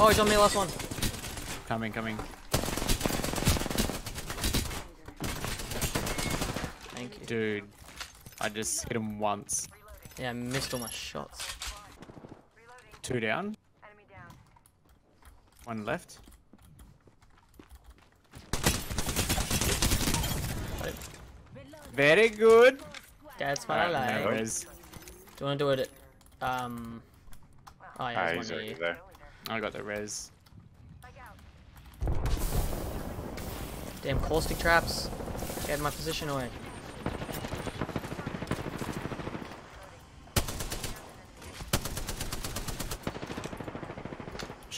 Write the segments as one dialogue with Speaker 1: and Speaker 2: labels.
Speaker 1: Oh, he's on me, last one.
Speaker 2: Coming, coming.
Speaker 1: Thank you.
Speaker 2: Dude, I just hit him once.
Speaker 1: Yeah, I missed all my shots.
Speaker 2: Two down. One left. Very good.
Speaker 1: That's what I
Speaker 2: Alright,
Speaker 1: like.
Speaker 2: no.
Speaker 1: Do you want to do it at, um... Oh, yeah,
Speaker 3: Ah,
Speaker 1: there's
Speaker 3: he's
Speaker 1: one
Speaker 3: already
Speaker 1: near
Speaker 3: there.
Speaker 2: I got the res.
Speaker 1: Damn caustic traps. Get my position away.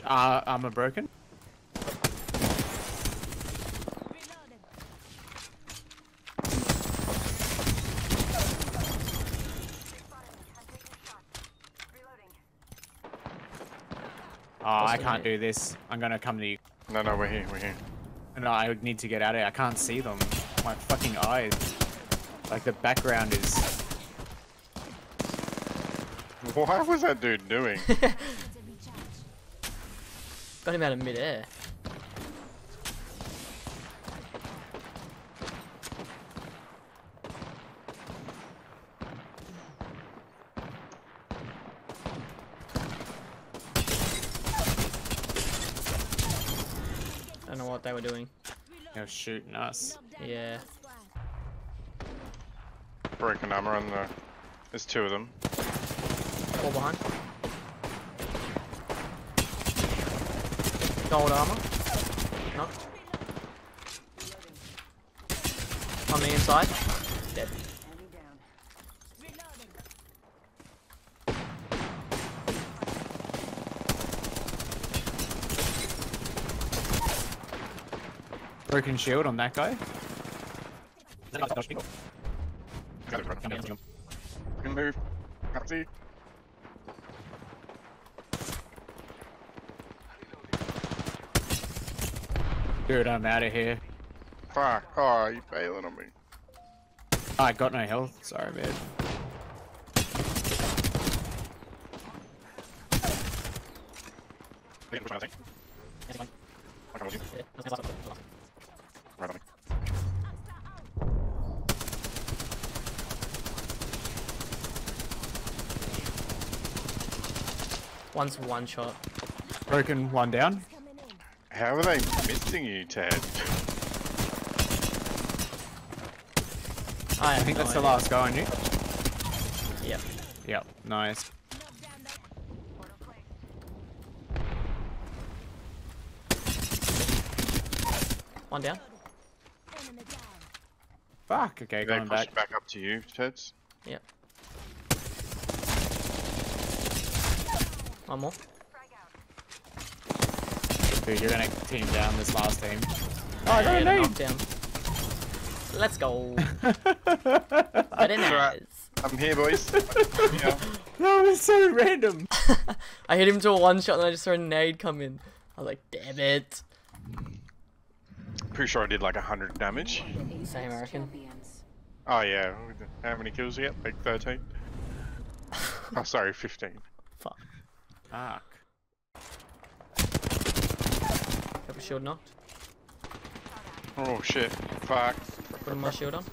Speaker 2: Uh, armor broken. Can't do this. I'm gonna come to you.
Speaker 3: No, no, we're here, we're here.
Speaker 2: No, I need to get out of here. I can't see them. My fucking eyes. Like the background is.
Speaker 3: What was that dude doing?
Speaker 1: Got him out of midair. Were doing.
Speaker 2: They're shooting us.
Speaker 1: Yeah.
Speaker 3: Broken armor on the. There's two of them.
Speaker 1: All behind. Gold armor. Knocked. On the inside. Dead.
Speaker 2: Broken shield on that guy.
Speaker 3: Can move. Can't see.
Speaker 2: Dude, I'm out of here.
Speaker 3: Fuck. Oh, you bailing on me.
Speaker 2: I got no health. Sorry, man.
Speaker 3: Right on me.
Speaker 1: One's one shot.
Speaker 2: Broken one down.
Speaker 3: How are they missing you, Ted?
Speaker 1: I,
Speaker 2: I think that's the last guy on you.
Speaker 1: Yep.
Speaker 2: Yep, nice.
Speaker 1: One down.
Speaker 2: Fuck, okay,
Speaker 3: They
Speaker 2: going back.
Speaker 3: back up to you, Teds.
Speaker 1: Yep. One more.
Speaker 2: Dude, you're gonna team down this last team.
Speaker 1: Oh,
Speaker 2: I got a
Speaker 1: yeah,
Speaker 2: nade.
Speaker 1: Let's go. Very nice.
Speaker 3: I'm here, boys. yeah.
Speaker 2: That was so random.
Speaker 1: I hit him to a one shot and I just saw a nade come in. I was like, damn it.
Speaker 3: Pretty sure I did like 100 damage.
Speaker 1: Same American.
Speaker 3: Oh, yeah. How many kills you get? Like 13? oh, sorry, 15.
Speaker 1: Fuck.
Speaker 2: Fuck.
Speaker 1: Purple shield knocked.
Speaker 3: Oh, shit. Fuck.
Speaker 1: Putting my shield on.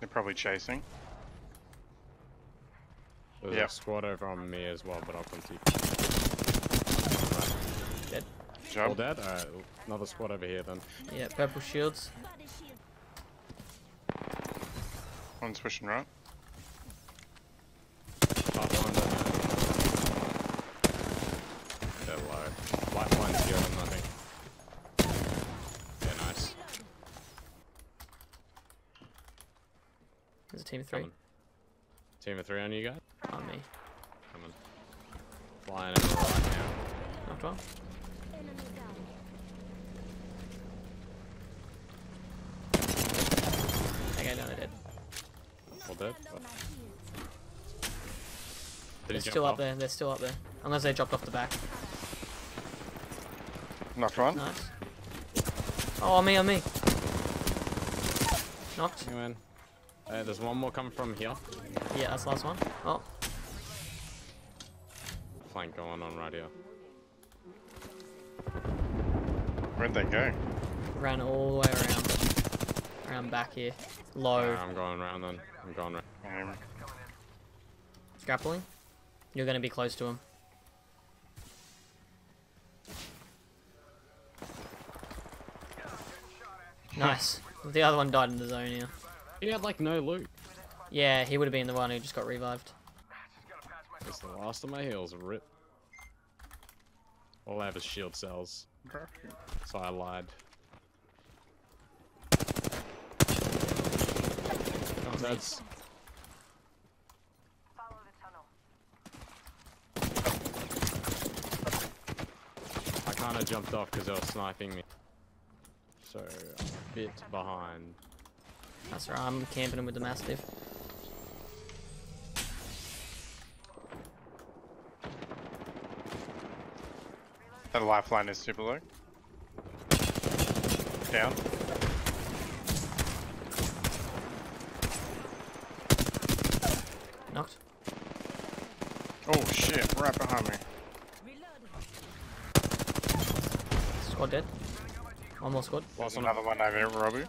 Speaker 3: They're probably chasing.
Speaker 4: There's
Speaker 3: Yep.
Speaker 4: a squad over on me as well, but I'll come to you.
Speaker 1: Dead.
Speaker 4: All dead? Alright, another squad over here then.
Speaker 1: Yeah, purple shields.
Speaker 3: One's pushing right.
Speaker 4: Top one. They're low. White one's here, I think. Yeah, nice.
Speaker 1: There's a team of three
Speaker 4: Coming. Team of three on you guys?
Speaker 1: on me.
Speaker 4: Coming. Flying over right now.
Speaker 1: Knocked one. Okay, no, they're dead.
Speaker 4: All dead? Oh. Did
Speaker 1: They're
Speaker 4: he jump
Speaker 1: still up
Speaker 4: off?
Speaker 1: there. They're still up there. Unless they dropped off the back.
Speaker 3: Knocked one.
Speaker 1: Nice. Oh, on me, on me. Knocked.
Speaker 4: You in. Uh, there's one more coming from here.
Speaker 1: Yeah, that's the last one. Oh,
Speaker 4: flank going on right here.
Speaker 3: Where'd they go?
Speaker 1: Ran all the way around. Around back here. Low.
Speaker 4: Alright, I'm going around then. I'm going round.
Speaker 3: Um,
Speaker 1: Grappling. You're gonna be close to him. Nice. The other one died in the zone here.
Speaker 4: He had like no loot.
Speaker 1: Yeah, he would have been the one who just got revived.
Speaker 4: It's the last of my heals. Rip. All I have is shield cells. So I lied. Oh, that's I kind of jumped off because they were sniping me. So I'm a bit behind.
Speaker 1: That's right, I'm camping him with the Mastiff.
Speaker 3: that lifeline is super low. Down.
Speaker 1: Knocked.
Speaker 3: Oh shit, right behind me.
Speaker 1: Squad dead. One more squad.
Speaker 3: There's another one over here, Robbie.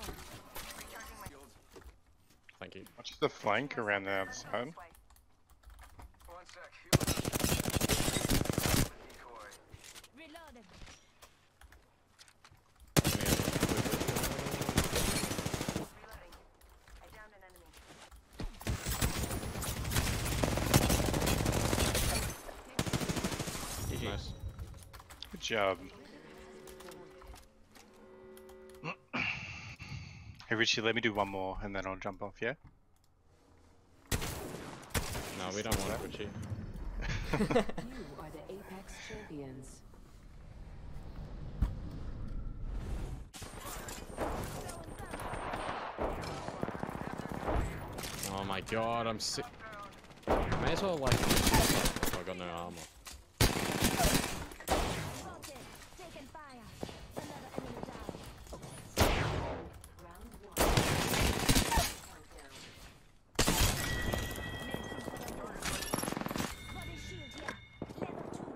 Speaker 3: Watch the flank around the outside.
Speaker 4: Nice.
Speaker 3: Good job. hey Richie, let me do one more and then I'll jump off, yeah?
Speaker 4: No, we don't want it, Richie.
Speaker 5: You are the Apex champions.
Speaker 4: Oh my god, I'm sick. May as well like. Oh, I got no armor.
Speaker 6: Spotted. Taking fire. Another enemy down. Body shield here. Level two.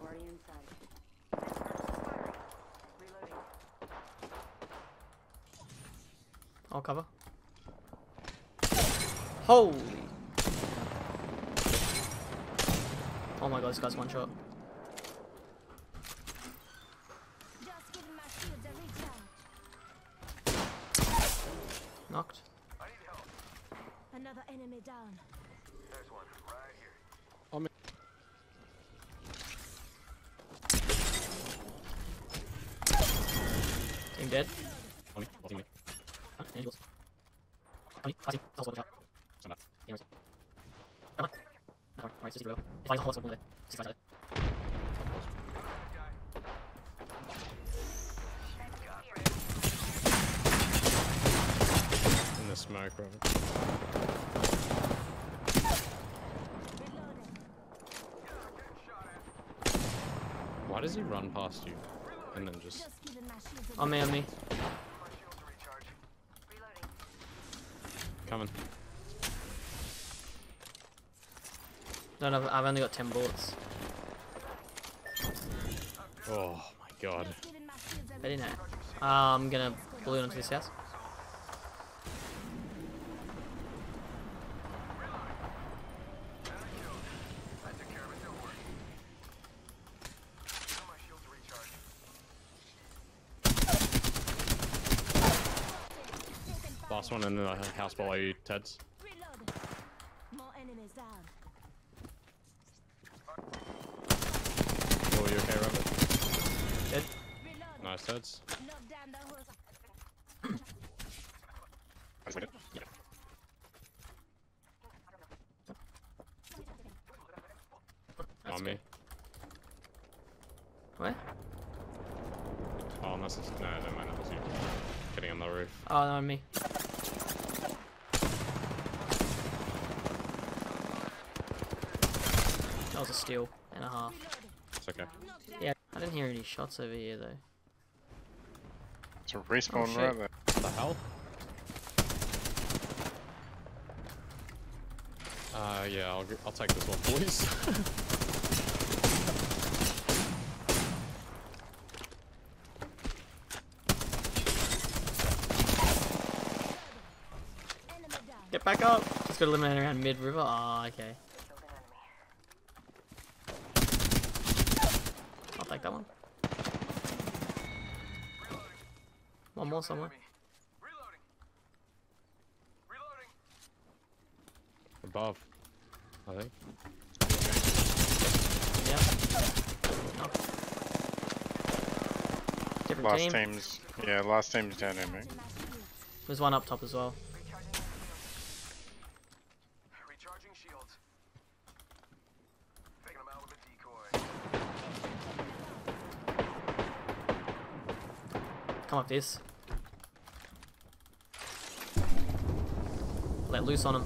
Speaker 5: Guardian sight.
Speaker 1: I'll cover. Holy! Oh my god, this guy's one shot.
Speaker 6: Just giving my shields a recharge.
Speaker 1: Knocked.
Speaker 6: Another enemy down.
Speaker 1: Team dead.
Speaker 4: Only, only me.
Speaker 1: Ah, angels. Tony, last team. Tell us what the shot.
Speaker 4: So not.
Speaker 1: Yeah, right. Come on. No, alright, just real. If I hold us one there. Six five
Speaker 4: In the smoke, Robert. Why does he run past you? And then just.
Speaker 6: Just giving my shields a
Speaker 1: On me, on me.
Speaker 4: Coming.
Speaker 1: No, no, I've only got 10 bullets.
Speaker 4: Oh my god.
Speaker 6: Just giving my shields
Speaker 1: Very nice. Uh, I'm gonna balloon onto this house.
Speaker 4: Last one in the house below you, Ted's.
Speaker 6: Reloaded. More enemies down.
Speaker 4: Oh, you okay, Robert?
Speaker 1: Dead.
Speaker 6: Reloaded.
Speaker 4: Nice, heads.
Speaker 6: Knock down the horse.
Speaker 3: That's
Speaker 4: On me.
Speaker 1: good. Where?
Speaker 4: Oh, unless it's. No, never mind, that was you. Getting on the roof.
Speaker 1: Oh, no, on me. That was a steal and a half.
Speaker 4: It's okay.
Speaker 1: Yeah, I didn't hear any shots over here though.
Speaker 3: It's a respawn
Speaker 1: oh,
Speaker 3: right there.
Speaker 4: What the hell? Uh, yeah, I'll, I'll take this one, please.
Speaker 1: Get back up! Just gotta eliminate around mid-river. Ah, oh, okay. One more somewhere.
Speaker 4: Above. I think.
Speaker 1: Yeah. No. Different
Speaker 3: Last
Speaker 1: team.
Speaker 3: team's yeah, last team's down there, mate.
Speaker 1: There's one up top as well.
Speaker 7: Recharging shields. Taking them out with a decoy.
Speaker 1: Come up this. Let loose on him.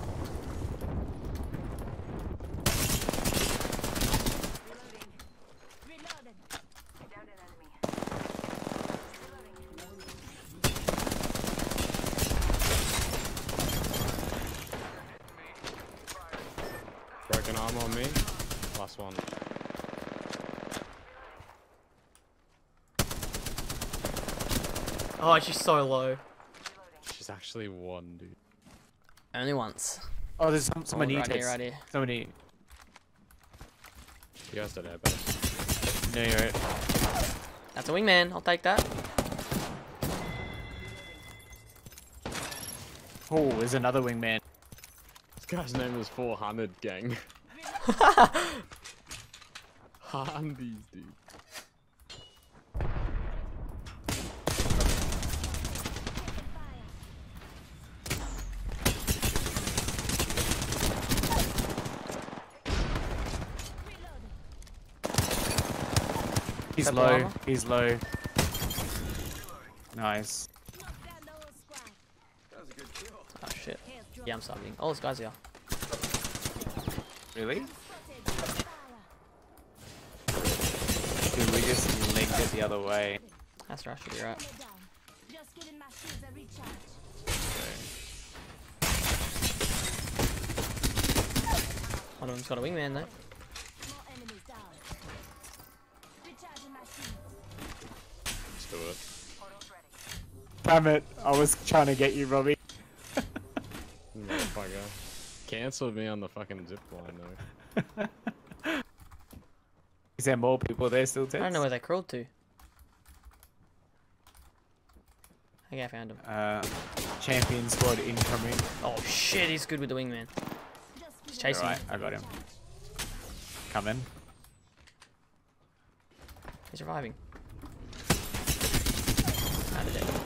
Speaker 6: Reloaded.
Speaker 5: Down an enemy.
Speaker 4: Broken arm on me. Last one.
Speaker 1: Oh, she's so low.
Speaker 4: She's actually one, dude.
Speaker 1: Only once.
Speaker 2: Oh, there's some, someone
Speaker 1: Oh, right here, right here.
Speaker 2: Somebody.
Speaker 4: You guys don't have base.
Speaker 2: No, you're right.
Speaker 1: That's a wingman. I'll take that.
Speaker 2: Oh, there's another wingman.
Speaker 4: This guy's name is 400 gang. Handies, dude.
Speaker 2: He's low.
Speaker 1: armor?
Speaker 2: He's low. Nice.
Speaker 6: Knock down the whole squad.
Speaker 1: Oh shit. Yeah, I'm starving. Oh, this guy's here.
Speaker 2: Really?
Speaker 6: Spotted.
Speaker 2: Dude, we just linked it the other way.
Speaker 1: That's right, should be right.
Speaker 6: Get down. Just giving my shields a recharge.
Speaker 1: One of them's got a wingman though.
Speaker 2: Damn it. I was trying to get you, Robbie.
Speaker 4: Motherfucker. Cancelled me on the fucking zip line though.
Speaker 2: Is there more people there still, Teds?
Speaker 1: I don't know where they crawled to. Okay, I found him.
Speaker 2: Uh, champion squad incoming.
Speaker 1: Oh shit, he's good with the wingman. He's chasing
Speaker 2: Alright,
Speaker 1: me.
Speaker 2: I got him. Coming.
Speaker 1: He's reviving. Out of it.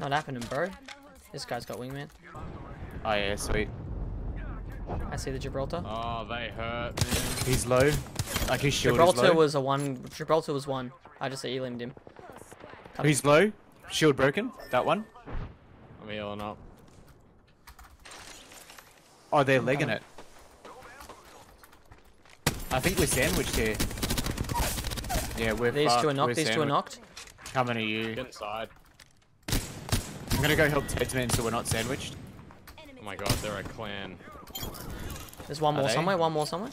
Speaker 1: Not happening, bro.
Speaker 6: down the whole
Speaker 1: This guy's got wingman.
Speaker 2: Oh yeah, sweet.
Speaker 1: I see the Gibraltar.
Speaker 4: Oh, they hurt, man.
Speaker 2: He's low. Like his shield is
Speaker 1: Gibraltar
Speaker 2: low.
Speaker 1: was a one. Gibraltar was one. I just elimed him. Come-
Speaker 2: He's low. Shield broken. That one.
Speaker 4: I'm healing up.
Speaker 2: Oh, they're legging
Speaker 1: coming.
Speaker 2: it. I think we're sandwiched here. Yeah, we're
Speaker 1: These
Speaker 2: fucked.
Speaker 1: two are
Speaker 2: We're
Speaker 1: knocked. These two are
Speaker 2: sandwiched.
Speaker 1: knocked.
Speaker 2: Coming to you.
Speaker 4: Get inside.
Speaker 2: I'm gonna go help Ted's man so we're not sandwiched.
Speaker 4: Oh my god, they're a clan.
Speaker 1: There's one
Speaker 2: Are
Speaker 1: more
Speaker 2: they?
Speaker 1: somewhere. One more somewhere.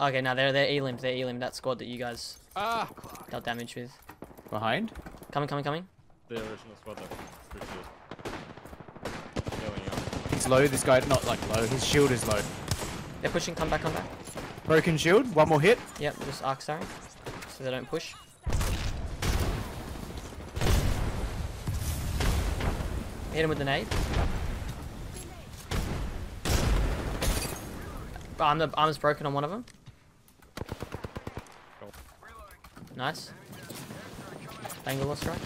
Speaker 1: Okay, now they're they're elim, They're elim, That squad that you guys
Speaker 4: Ah!
Speaker 1: dealt damage with.
Speaker 2: Behind.
Speaker 1: Coming, coming, coming.
Speaker 4: The original squad that which is.
Speaker 2: He's low. This guy not like low. His shield is low.
Speaker 1: They're pushing. Come back, come back.
Speaker 2: Broken shield. One more hit.
Speaker 1: Yep, just arc starring, so they don't push. Hit him with the nade. Arm, the arm's broken on one of them. Nice. Bangalore strike.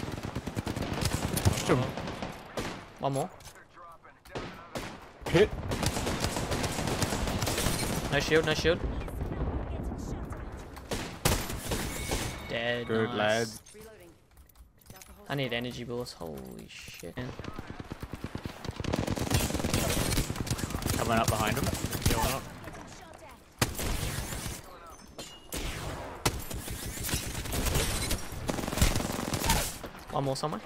Speaker 2: Boom.
Speaker 1: One more.
Speaker 2: Hit.
Speaker 1: No shield, no shield. Dead.
Speaker 2: Good
Speaker 1: nice.
Speaker 2: lads.
Speaker 5: Reloading. Got the whole
Speaker 1: I need energy bullets. Holy shit. man.
Speaker 2: Coming up behind him.
Speaker 4: Up.
Speaker 1: One more somewhere.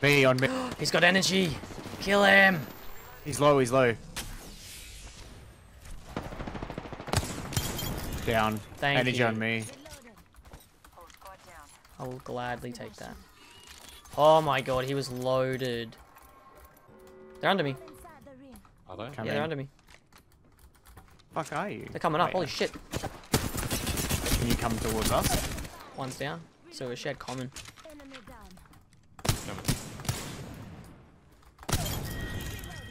Speaker 2: Me on me.
Speaker 1: He's got energy. Kill him.
Speaker 2: He's low. He's low. Down.
Speaker 1: Thank
Speaker 2: Energy
Speaker 1: you.
Speaker 2: on me.
Speaker 1: I will gladly take that. Oh my god, he was loaded. They're under me.
Speaker 4: Are they?
Speaker 2: Come
Speaker 1: yeah,
Speaker 2: in.
Speaker 1: they're under me.
Speaker 2: Fuck are you?
Speaker 1: They're coming up.
Speaker 2: Oh,
Speaker 1: Holy
Speaker 2: yeah.
Speaker 1: shit.
Speaker 2: Can you come towards us?
Speaker 1: One's down. So we shared common.
Speaker 6: Enemy down.
Speaker 4: Come on.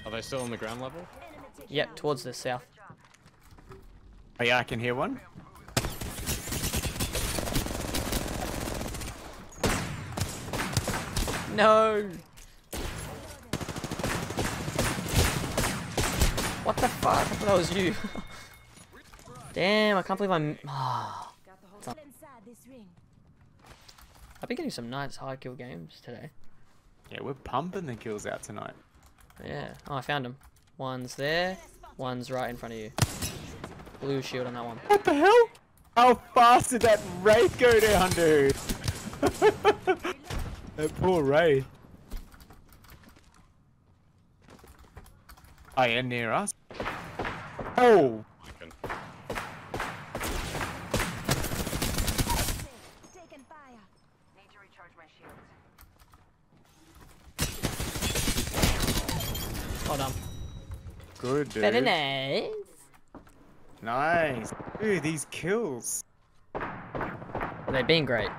Speaker 4: Are they still on the ground level?
Speaker 6: Enemy
Speaker 1: Yep, towards the south.
Speaker 2: Oh yeah, I can hear one.
Speaker 1: No. The fuck? I thought that was you. Damn, I can't believe I'm. Ah,
Speaker 5: Got the whole
Speaker 6: Still inside this ring.
Speaker 1: I've been getting some nice high kill games today.
Speaker 2: Yeah, we're pumping the kills out tonight.
Speaker 1: Yeah. Oh, I found him. One's there. One's right in front of you. Blue shield on that one.
Speaker 2: What the hell? How fast did that Wraith go down, dude? that poor Wraith. Oh yeah, near us.
Speaker 5: Shields.
Speaker 1: Well done.
Speaker 2: Good, dude.
Speaker 1: Very nice.
Speaker 2: Nice. Ooh, these kills.
Speaker 1: They've been great.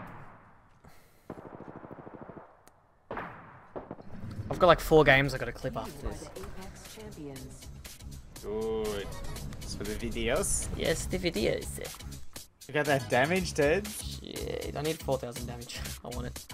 Speaker 1: I've got like four games I got to clip after this.
Speaker 2: Good. It's for the videos.
Speaker 1: Yes, the videos.
Speaker 2: Look at that damage, dude.
Speaker 1: Shit, I need 4,000 damage. I want it.